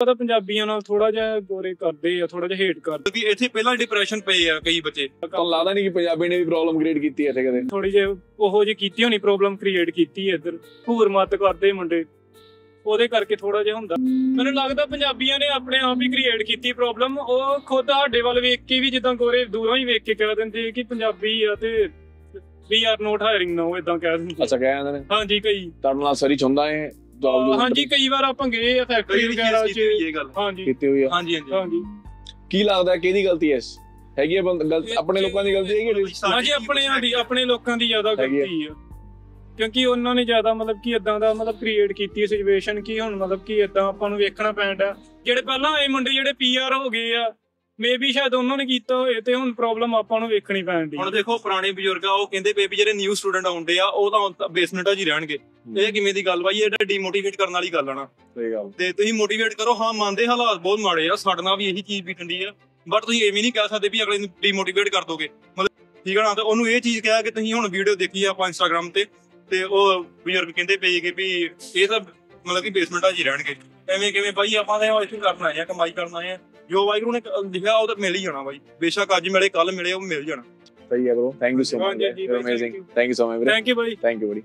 ਪਤਾ ਪੰਜਾਬੀਆਂ ਨਾਲ ਥੋੜਾ ਜਿਹਾ ਗੋਰੇ ਕਰਦੇ ਆ ਥੋੜਾ ਜਿਹਾ ਹੇਟ ਕਰਦੇ ਕਿਉਂਕਿ ਇੱਥੇ ਪਹਿਲਾਂ ਡਿਪਰੈਸ਼ਨ ਪਏ ਆ ਕਈ ਬੱਚੇ। ਤੁਹਾਨੂੰ ਲੱਗਦਾ ਨਹੀਂ ਕਿ ਪੰਜਾਬੀ ਨੇ ਵੀ ਪ੍ਰੋਬਲਮ ਕ੍ਰੀਏਟ ਕੀਤੀ ਹੈ ਇੱਥੇ ਕਦੇ। ਥੋੜੀ ਜਿਹੀ ਉਹੋ ਜਿਹੀ ਕੀਤੀ ਹੋਣੀ ਪ੍ਰੋਬਲਮ ਕ੍ਰੀਏਟ ਕੀਤੀ ਹੈ ਇੱਧਰ। ਹੂਰ ਮਤ ਕਰਦੇ ਮੁੰਡੇ। ਉਹਦੇ ਕਰਕੇ ਥੋੜਾ ਜਿਹਾ ਹੁੰਦਾ। ਮੈਨੂੰ ਲੱਗਦਾ ਪੰਜਾਬੀਆਂ ਨੇ ਆਪਣੇ ਆਪ ਹੀ ਕ੍ਰੀਏਟ ਕੀਤੀ ਪ੍ਰੋਬਲਮ ਉਹ ਖੁਦ ਸਾਡੇ ਵੱਲ ਵੇਖ ਕੇ ਵੀ ਜਿੱਦਾਂ ਗੋਰੇ ਦੂਰੋਂ ਹੀ ਵੇਖ ਕੇ ਕਹਿ ਦਿੰਦੇ ਕਿ ਪੰਜਾਬੀ ਆ ਤੇ we are not hiring now ਇਦਾਂ ਕਹਿ ਦਿੰਦੇ ਅੱਛਾ ਕਹਿ ਜਾਂਦੇ ਨੇ। ਹਾਂਜੀ ਕਈ। ਤੁਹਾਡੇ ਨਾਲ ਸਰੀ ਚੁੰਦਾ ਹੈ ਜੌਬ ਹਾਂਜੀ ਕਈ ਵਾਰ ਆਪਾਂ ਗਏ ਆ ਫੈਕਟਰੀ ਵਗੈਰਾ 'ਚ। ਇਹ ਗੱਲ। ਹਾਂਜੀ। ਕੀਤੀ ਹੋਈ ਆ। ਹਾਂਜੀ ਹਾਂਜੀ। ਹਾਂਜੀ। ਕੀ ਲੱਗਦਾ ਕਿਹਦੀ ਗਲਤੀ ਇਸ? ਹੈਗੀ ਬੰਦ- ਗਲਤੀ ਆਪਣੇ ਲੋਕਾਂ ਦੀ ਗਲਤੀ ਹੈਗੀ ਹਾਂਜੀ ਆਪਣੇ ਦੀ ਆਪਣੇ ਲੋਕਾਂ ਦੀ ਜ਼ਿਆਦਾ ਆ। ਗਲਤੀ ਆ। ਕਿਉਂਕਿ ਉਹਨਾਂ ਨੇ ਜ਼ਿਆਦਾ ਮਤਲਬ ਕਿ ਇਦਾਂ ਦਾ ਮਤਲਬ ਕ੍ਰੀਏਟ ਕੀਤੀ ਹੈ ਸਿਚੁਏਸ਼ਨ ਕਿ ਹੁਣ ਮਤਲਬ ਕਿ ਇਦਾਂ ਆਪਾਂ ਨੂੰ ਵੇਖਣਾ ਪੈਂਦਾ ਜਿਹੜੇ ਪਹਿਲਾਂ ਆਏ ਮੁੰਡੇ ਜਿਹੜੇ ਪੀਆਰ ਹੋ ਗਏ ਆ ਮੇਬੀ ਸ਼ਾਇਦ ਉਹਨਾਂ ਨੇ ਕੀਤਾ ਹੋਏ ਤੇ ਹੁਣ ਪ੍ਰੋਬਲਮ ਆਪਾਂ ਨੂੰ ਵੇਖਣੀ ਪੈਂਦੀ ਹੁਣ ਦੇਖੋ ਪੁਰਾਣੇ ਬਜ਼ੁਰਗ ਆ ਉਹ ਕਹਿੰਦੇ ਵੀ ਜਿਹੜੇ ਨਿਊ ਸਟੂਡੈਂਟ ਆਉਂਦੇ ਆ ਉਹ ਤਾਂ ਬੇਸਮੈਂਟਾਂ 'ਚ ਹੀ ਰਹਿਣਗੇ। ਇਹ ਕਿਵੇਂ ਦੀ ਗੱਲ ਬਾਈ ਇਹ ਤਾਂ ਡੀਮੋਟੀਵੇਟ ਕਰਨ ਵਾਲੀ ਗੱਲ ਆ ਨਾ। ਸਹੀ ਗੱਲ। ਤੇ ਤੁਸੀਂ ਮੋਟੀਵੇਟ ਕਰੋ। ਹਾਂ ਮੰਨਦੇ ਹਾਲਾਤ ਬਹੁਤ ਮਾੜੇ ਆ ਸਾਡੇ ਨਾਲ ਵੀ ਇਹੀ ਚੀਜ਼ ਬੀਤਦੀ ਆ। ਬਟ ਤੁਸੀਂ ਇਹ ਵੀ ਨਹੀਂ ਕਹਿ ਸਕਦੇ ਵੀ ਅਗਲੇ ਨੂੰ ਡੀਮੋਟੀਵੇਟ ਕਰ ਦੋਗੇ। ਮਤਲਬ ਠੀਕ ਆ ਨਾ ਤੇ ਉਹਨੂੰ ਇਹ ਚੀਜ਼ ਕਿਹਾ ਕਿ ਤੁਸੀਂ ਹੁਣ ਵੀਡੀਓ ਦੇਖੀ ਆ ਆਪਾਂ ਇੰਸਟਾਗ੍ਰam ਤੇ ਤੇ ਉਹ ਬਜ਼ੁਰਗ ਕਹਿੰਦੇ ਪਏ ਕਿ ਵੀ ਇਹ ਤਾਂ ਮਤਲਬ ਕਿ ਬੇਸਮੈਂਟਾਂ 'ਚ ਹੀ ਰਹਿਣਗੇ। ਐਵੇਂ ਕਿਵੇਂ ਬਾਈ ਆਪਾਂ ਤਾਂ ਇੱਥੇ ਕਰਨ ਆਏ ਆ ਕਮਾਈ ਕਰਨ ਆਏ ਆ। ਜੋ ਵਾਹਿਗੁਰੂ ਨੇ ਲਿਖਿਆ ਉਹ ਤਾਂ ਮਿਲ ਹੀ ਜਾਣਾ ਬਾਈ। ਬੇਸ਼ੱਕ ਅੱਜ ਮਿਲੇ ਕੱਲ ਮਿਲੇ ਉਹ ਮਿਲ ਜਾਣਾ। ਸਹੀ ਹੈ bro thank you so much you amazing. Thank you so much thank you bye. Thank you ਬੜੀ